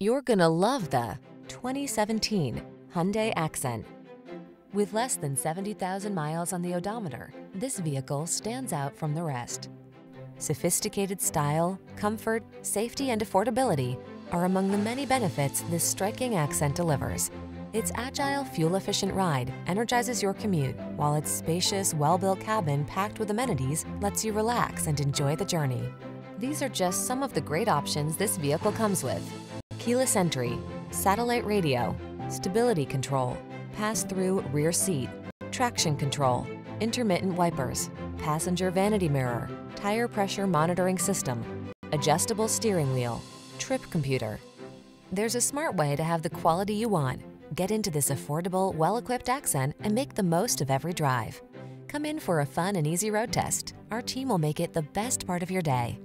You're gonna love the 2017 Hyundai Accent. With less than 70,000 miles on the odometer, this vehicle stands out from the rest. Sophisticated style, comfort, safety, and affordability are among the many benefits this striking accent delivers. Its agile, fuel-efficient ride energizes your commute, while its spacious, well-built cabin packed with amenities lets you relax and enjoy the journey. These are just some of the great options this vehicle comes with. Keyless entry, satellite radio, stability control, pass-through rear seat, traction control, intermittent wipers, passenger vanity mirror, tire pressure monitoring system, adjustable steering wheel, trip computer. There's a smart way to have the quality you want. Get into this affordable, well-equipped accent and make the most of every drive. Come in for a fun and easy road test. Our team will make it the best part of your day.